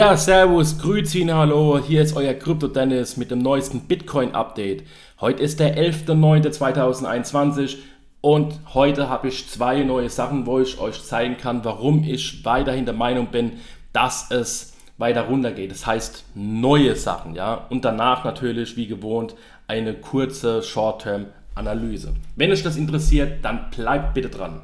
Ja, servus, grüezi, hallo, hier ist euer Krypto Dennis mit dem neuesten Bitcoin Update. Heute ist der 11.09.2021 und heute habe ich zwei neue Sachen, wo ich euch zeigen kann, warum ich weiterhin der Meinung bin, dass es weiter runtergeht. Das heißt neue Sachen, ja, und danach natürlich wie gewohnt eine kurze Short-Term Analyse. Wenn euch das interessiert, dann bleibt bitte dran.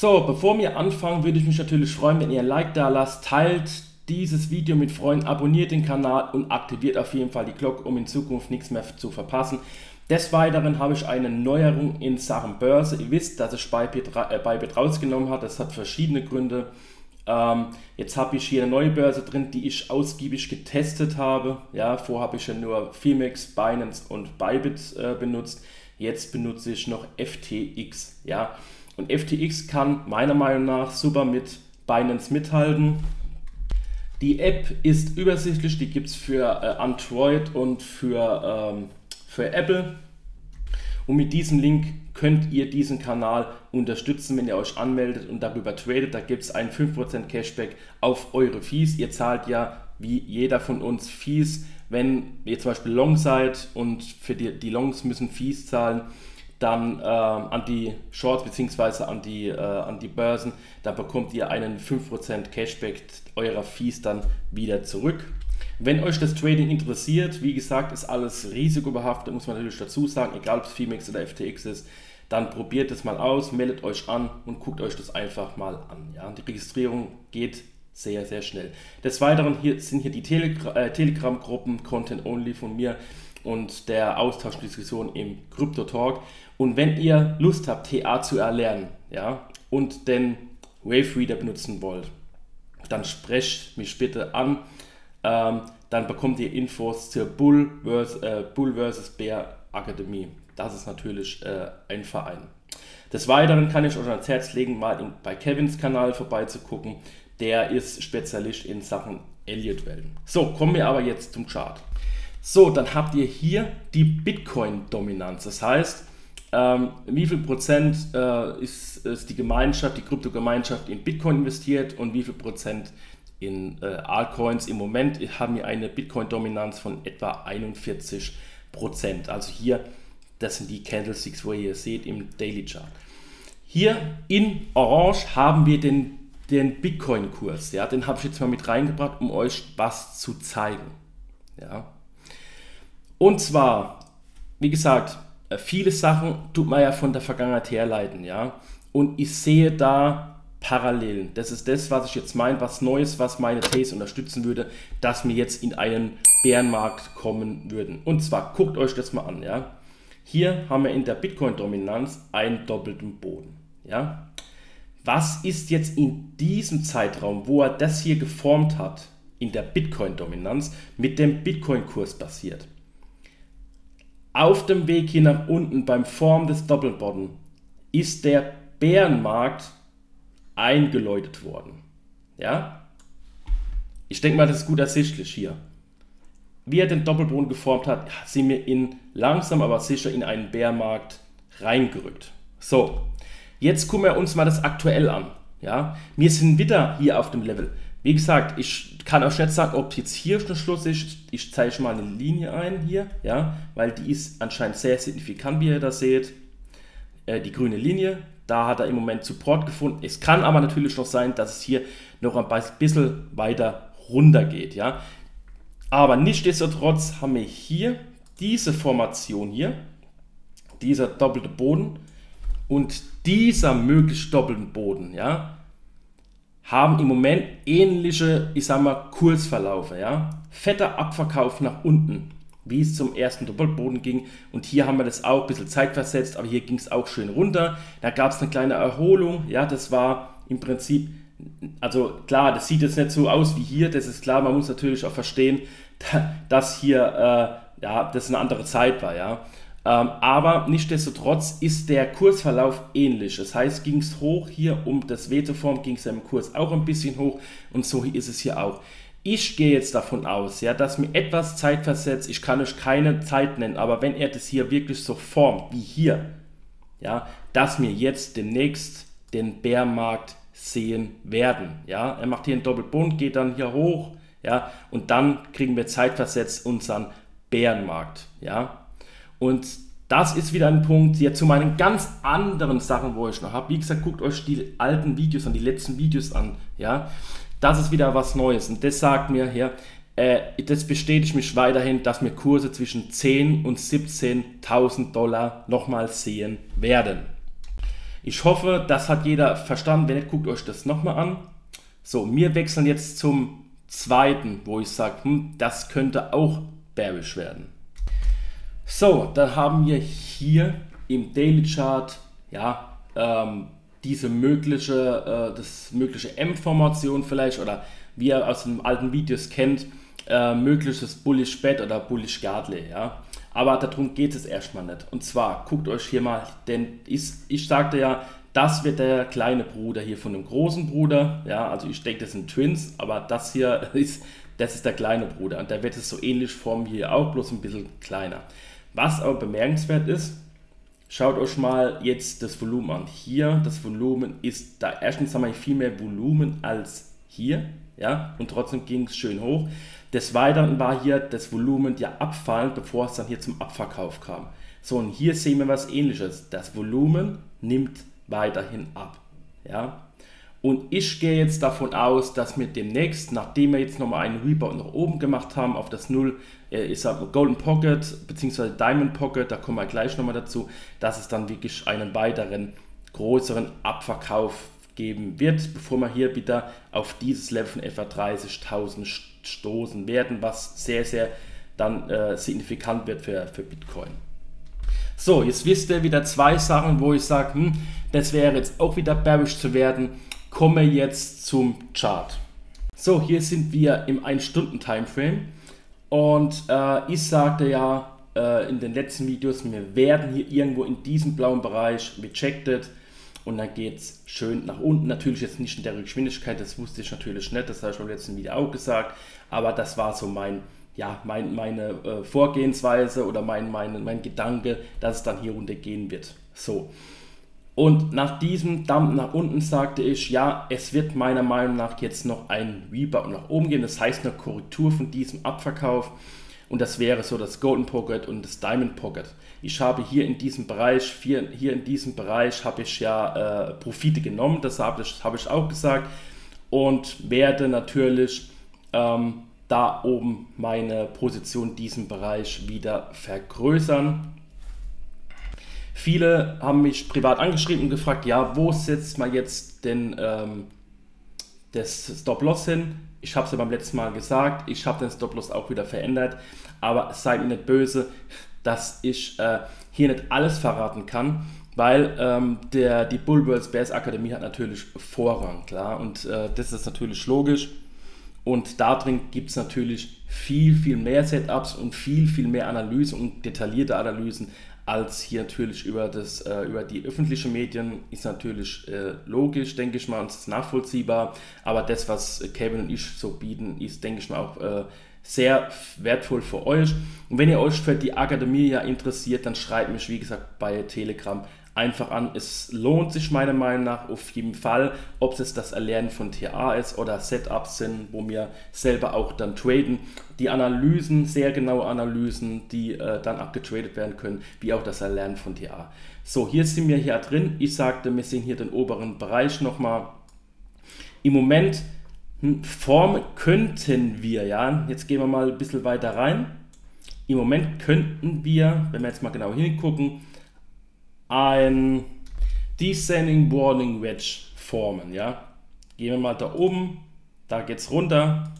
So, bevor wir anfangen, würde ich mich natürlich freuen, wenn ihr ein Like da lasst, teilt dieses Video mit Freunden, abonniert den Kanal und aktiviert auf jeden Fall die Glocke, um in Zukunft nichts mehr zu verpassen. Des Weiteren habe ich eine Neuerung in Sachen Börse. Ihr wisst, dass ich Bybit, äh, rausgenommen habe. Das hat verschiedene Gründe. Ähm, jetzt habe ich hier eine neue Börse drin, die ich ausgiebig getestet habe. Ja, vorher habe ich ja nur Fimex, Binance und Bybit äh, benutzt. Jetzt benutze ich noch FTX. Ja, und FTX kann meiner Meinung nach super mit Binance mithalten. Die App ist übersichtlich, die gibt es für äh, Android und für, ähm, für Apple. Und mit diesem Link könnt ihr diesen Kanal unterstützen, wenn ihr euch anmeldet und darüber tradet. Da gibt es einen 5% Cashback auf eure Fees. Ihr zahlt ja wie jeder von uns Fees, wenn ihr zum Beispiel Long seid und für die, die Longs müssen Fees zahlen dann äh, an die Shorts bzw. An, die, äh, an die Börsen, da bekommt ihr einen 5% Cashback eurer Fees dann wieder zurück. Wenn euch das Trading interessiert, wie gesagt, ist alles risikobehaftet, muss man natürlich dazu sagen, egal ob es FIMEX oder FTX ist, dann probiert es mal aus, meldet euch an und guckt euch das einfach mal an. Ja? Die Registrierung geht sehr, sehr schnell. Des Weiteren hier sind hier die äh, Telegram-Gruppen Content Only von mir und der Austausch Diskussion im Crypto Talk. Und wenn ihr Lust habt, TA zu erlernen, ja, und den Wave Reader benutzen wollt, dann sprecht mich bitte an. Ähm, dann bekommt ihr Infos zur Bull vs. Äh, Bull vs. Bear Akademie. Das ist natürlich äh, ein Verein. Des Weiteren kann ich euch ans Herz legen, mal in, bei Kevins Kanal vorbeizugucken. Der ist Spezialist in Sachen Elliott-Wellen. So, kommen wir aber jetzt zum Chart. So, dann habt ihr hier die Bitcoin-Dominanz. Das heißt, ähm, wie viel Prozent äh, ist, ist, die Gemeinschaft, die Kryptogemeinschaft in Bitcoin investiert und wie viel Prozent in äh, Altcoins. Im Moment haben wir eine Bitcoin-Dominanz von etwa 41 Prozent. Also hier, das sind die Candlesticks, wo ihr seht im Daily Chart. Hier in Orange haben wir den, den Bitcoin-Kurs. Ja, den habe ich jetzt mal mit reingebracht, um euch was zu zeigen. Ja. Und zwar, wie gesagt, äh, viele Sachen tut man ja von der Vergangenheit herleiten, ja. Und ich sehe da Parallelen. Das ist das, was ich jetzt meine, was Neues, was meine These unterstützen würde, dass wir jetzt in einen Bärenmarkt kommen würden. Und zwar, guckt euch das mal an, ja. Hier haben wir in der Bitcoin-Dominanz einen doppelten Boden, ja. Was ist jetzt in diesem Zeitraum, wo er das hier geformt hat, in der Bitcoin-Dominanz, mit dem Bitcoin-Kurs passiert? Auf dem Weg hier nach unten beim Form des Doppelbottom ist der Bärenmarkt eingeläutet worden. Ja? Ich denke mal, das ist gut ersichtlich hier. Wie er den Doppelboden geformt hat, sind wir in langsam aber sicher in einen Bärmarkt reingerückt. So, jetzt gucken wir uns mal das aktuell an. Ja, wir sind wieder hier auf dem Level. Wie gesagt, ich kann auch nicht sagen, ob jetzt hier schon Schluss ist. Ich zeige mal eine Linie ein hier, ja, weil die ist anscheinend sehr signifikant, wie ihr da seht. Äh, die grüne Linie, da hat er im Moment Support gefunden. Es kann aber natürlich noch sein, dass es hier noch ein bisschen weiter runter geht, ja. Aber nichtsdestotrotz haben wir hier diese Formation hier, dieser doppelte Boden, und dieser möglich doppelten Boden, ja, haben im Moment ähnliche, ich sag mal, Kursverlaufe, ja. Fetter Abverkauf nach unten, wie es zum ersten Doppelboden ging. Und hier haben wir das auch ein bisschen zeitversetzt, aber hier ging es auch schön runter. Da gab es eine kleine Erholung, ja, das war im Prinzip, also klar, das sieht jetzt nicht so aus wie hier, das ist klar, man muss natürlich auch verstehen, dass hier, äh, ja, das eine andere Zeit war, ja. Ähm, aber nichtsdestotrotz ist der Kursverlauf ähnlich. Das heißt, ging es hoch hier um das Vetoform, ging es im Kurs auch ein bisschen hoch und so ist es hier auch. Ich gehe jetzt davon aus, ja, dass mir etwas Zeit versetzt, ich kann euch keine Zeit nennen, aber wenn er das hier wirklich so formt wie hier, ja, dass wir jetzt demnächst den Bärmarkt sehen werden. Ja, er macht hier einen Doppelbund, geht dann hier hoch, ja, und dann kriegen wir zeitversetzt unseren Bärenmarkt, ja. Und das ist wieder ein Punkt hier zu meinen ganz anderen Sachen, wo ich noch habe. Wie gesagt, guckt euch die alten Videos an, die letzten Videos an. Ja, das ist wieder was Neues. Und das sagt mir hier, äh, das bestätigt mich weiterhin, dass wir Kurse zwischen 10 und 17.000 Dollar nochmal sehen werden. Ich hoffe, das hat jeder verstanden. Wenn nicht, guckt euch das nochmal an. So, wir wechseln jetzt zum zweiten, wo ich sage, hm, das könnte auch bearish werden. So, dann haben wir hier im Daily Chart ja, ähm, diese mögliche, äh, das mögliche M-Formation vielleicht oder wie ihr aus den alten Videos kennt, äh, mögliches Bullish Bed oder Bullish Gardley. Ja? Aber darum geht es erstmal nicht. Und zwar, guckt euch hier mal, denn ich, ich sagte ja, das wird der kleine Bruder hier von dem großen Bruder. Ja, also ich denke, das sind Twins, aber das hier ist, das ist der kleine Bruder. Und der wird es so ähnlich formen wie hier auch, bloß ein bisschen kleiner. Was aber bemerkenswert ist, schaut euch mal jetzt das Volumen an. Hier, das Volumen ist da, erstens haben wir viel mehr Volumen als hier, ja, und trotzdem ging es schön hoch. Des Weiteren war hier das Volumen ja abfallend, bevor es dann hier zum Abverkauf kam. So, und hier sehen wir was ähnliches. Das Volumen nimmt weiterhin ab, ja. Und ich gehe jetzt davon aus, dass wir demnächst, nachdem wir jetzt nochmal einen Rebound nach oben gemacht haben, auf das 0, äh, ich sag Golden Pocket bzw. Diamond Pocket, da kommen wir gleich nochmal dazu, dass es dann wirklich einen weiteren größeren Abverkauf geben wird, bevor wir hier wieder auf dieses Level von etwa 30.000 stoßen werden, was sehr, sehr dann äh, signifikant wird für, für Bitcoin. So, jetzt wisst ihr wieder zwei Sachen, wo ich sage, hm, das wäre jetzt auch wieder bearish zu werden komme jetzt zum Chart. So, hier sind wir im 1-Stunden-Timeframe und äh, ich sagte ja äh, in den letzten Videos, wir werden hier irgendwo in diesem blauen Bereich rejected und dann geht es schön nach unten. Natürlich jetzt nicht in der Geschwindigkeit, das wusste ich natürlich nicht, das habe ich beim letzten Video auch gesagt, aber das war so mein, ja, mein, meine äh, Vorgehensweise oder mein, mein, mein Gedanke, dass es dann hier runter gehen wird. So, und nach diesem Dump nach unten sagte ich, ja, es wird meiner Meinung nach jetzt noch ein Rebound nach oben gehen. Das heißt eine Korrektur von diesem Abverkauf. Und das wäre so das Golden Pocket und das Diamond Pocket. Ich habe hier in diesem Bereich, hier, hier in diesem Bereich habe ich ja äh, Profite genommen, das habe ich, habe ich auch gesagt. Und werde natürlich ähm, da oben meine Position in diesem Bereich wieder vergrößern. Viele haben mich privat angeschrieben und gefragt, ja, wo setzt man jetzt denn ähm, das Stop-Loss hin? Ich habe es ja beim letzten Mal gesagt, ich habe den Stop-Loss auch wieder verändert, aber seid mir nicht böse, dass ich äh, hier nicht alles verraten kann, weil ähm, der, die Bullworld Bears Akademie hat natürlich Vorrang, klar, und äh, das ist natürlich logisch. Und da drin gibt es natürlich viel, viel mehr Setups und viel, viel mehr Analysen und detaillierte Analysen, als hier natürlich über, das, äh, über die öffentlichen Medien ist natürlich äh, logisch, denke ich mal, und ist nachvollziehbar. Aber das, was Kevin und ich so bieten, ist, denke ich mal, auch äh, sehr wertvoll für euch. Und wenn ihr euch für die Akademie ja interessiert, dann schreibt mich, wie gesagt, bei Telegram einfach an. Es lohnt sich meiner Meinung nach auf jeden Fall, ob es das Erlernen von TA ist oder Setups sind, wo wir selber auch dann traden. Die Analysen, sehr genaue Analysen, die äh, dann abgetradet werden können, wie auch das Erlernen von TA. So, hier sind wir hier drin. Ich sagte, wir sehen hier den oberen Bereich nochmal. Im Moment formen könnten wir, ja, jetzt gehen wir mal ein bisschen weiter rein. Im Moment könnten wir, wenn wir jetzt mal genau hingucken, ein Descending Warning Wedge formen. Ja? Gehen wir mal da oben, da geht es runter.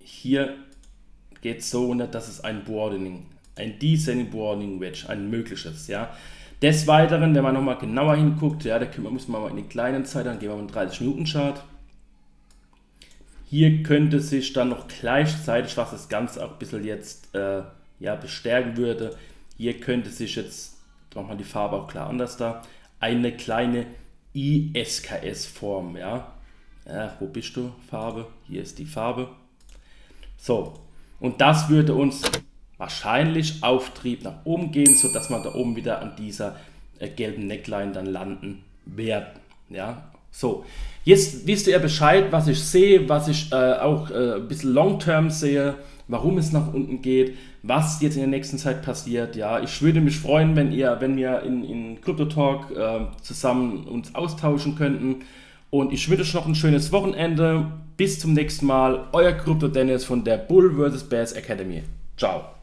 Hier geht es so runter, dass es ein Boarding, ein Descending Boarding Wedge, ein mögliches. Ja? Des Weiteren, wenn man nochmal genauer hinguckt, ja, da müssen wir mal in den kleinen Zeit, dann gehen wir mal in den 30-Minuten-Chart. Hier könnte sich dann noch gleichzeitig, was das Ganze auch ein bisschen jetzt äh, ja, bestärken würde, hier könnte sich jetzt, wir die Farbe auch klar anders da, eine kleine ISKS-Form, ja. ja. Wo bist du? Farbe, hier ist die Farbe. So, und das würde uns wahrscheinlich Auftrieb nach oben gehen, sodass man da oben wieder an dieser äh, gelben Neckline dann landen werden. Ja, so. Jetzt wisst ihr Bescheid, was ich sehe, was ich äh, auch äh, ein bisschen long-term sehe, warum es nach unten geht, was jetzt in der nächsten Zeit passiert. Ja, ich würde mich freuen, wenn ihr, wenn wir in, in Crypto Talk äh, zusammen uns austauschen könnten. Und ich wünsche euch noch ein schönes Wochenende. Bis zum nächsten Mal. Euer Crypto Dennis von der Bull vs. Bears Academy. Ciao.